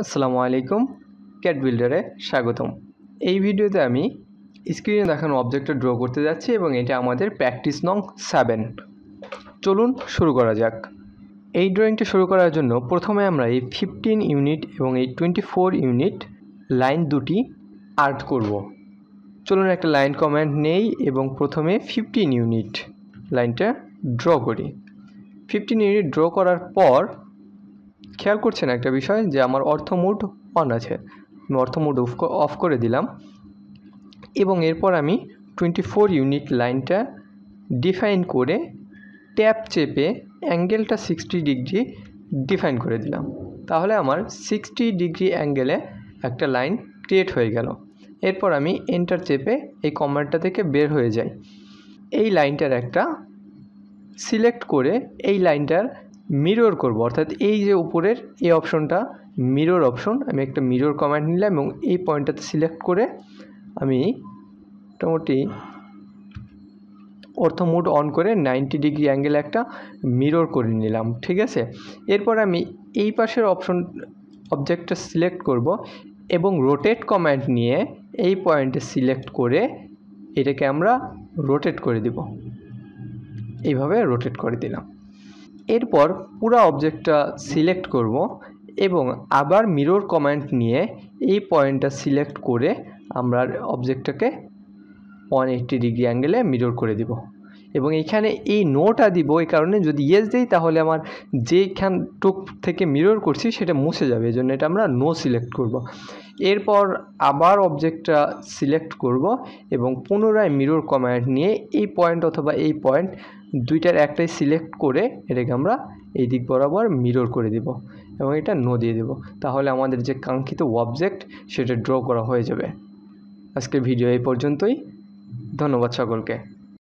আসসালামু আলাইকুম, ক্যাট বিল্ডারে স্বাগতম। এই ভিডিওতে আমি স্ক্রিনে দেখানো অবজেক্টটা ড্র করতে যাচ্ছি এবং এটা আমাদের প্র্যাকটিস নং সেভেন চলুন শুরু করা যাক। এই ড্রয়িংটা শুরু করার জন্য প্রথমে আমরা এই ফিফটিন ইউনিট এবং এই টোয়েন্টি ফোর ইউনিট লাইন দুটি আর্ট করব। চলুন একটা লাইন কমেন্ট নেই এবং প্রথমে ফিফটিন ইউনিট লাইনটা ড্র করি। ফিফটিন ইউনিট ড্র করার পর খেয়াল করছেন একটা বিষয় যে আমার অর্থ মুড অন আছে। আমি অর্থ মুড অফ করে দিলাম। এবং এরপর আমি টোয়েন্টি ফোর ইউনিট লাইনটা ডিফাইন করে ট্যাপ চেপে অ্যাঙ্গেলটা সিক্সটি ডিগ্রি ডিফাইন করে দিলাম। তাহলে আমার সিক্সটি ডিগ্রি অ্যাঙ্গেলে একটা লাইন ক্রিয়েট হয়ে গেল। এরপর আমি এন্টার চেপে এই কমান্ডটা থেকে বের হয়ে যাই। এই লাইনটার একটা সিলেক্ট করে এই লাইনটার মিরর করব। অর্থাৎ এই যে উপরের এই অপশনটা মিরর অপশন আমি একটা মিরর কমান্ড নিলাম এবং এই পয়েন্টটাতে সিলেক্ট করে আমি মোটামুটি অর্থ মুড অন করে নাইনটি ডিগ্রি অ্যাঙ্গেলে একটা মিরর করে নিলাম, ঠিক আছে? এরপর আমি এই পাশের অপশন অবজেক্টটা সিলেক্ট করব এবং রোটেট কমান্ড নিয়ে এই পয়েন্টে সিলেক্ট করে এটাকে আমরা রোটেট করে দিব। এইভাবে রোটেট করে দিলাম। এরপর পুরো অবজেক্টটা সিলেক্ট করব এবং আবার মিরর কমান্ড নিয়ে এই পয়েন্টটা সিলেক্ট করে আমরা অবজেক্টটাকে ওয়ান এইট্টি ডিগ্রি অ্যাঙ্গেলে মিরর করে দিব। এবং এখানে এই নোটা দিব এই কারণে যদি ইয়েস দিই, তাহলে আমার যেখান টুক থেকে মিরর করছি, সেটা মুছে যাবে। এই জন্য এটা আমরা নো সিলেক্ট করব। এরপর আবার অবজেক্টটা সিলেক্ট করব এবং পুনরায় মিরর কমান্ড নিয়ে এই পয়েন্ট অথবা এই পয়েন্ট দুইটার একটাই সিলেক্ট করে এটাকে আমরা এই দিক বরাবর মিরর করে দিব এবং এটা নো দিয়ে দেব। তাহলে আমাদের যে কাঙ্ক্ষিত অবজেক্ট সেটা ড্র করা হয়ে যাবে। আজকের ভিডিও এই পর্যন্তই। ধন্যবাদ সকলকে।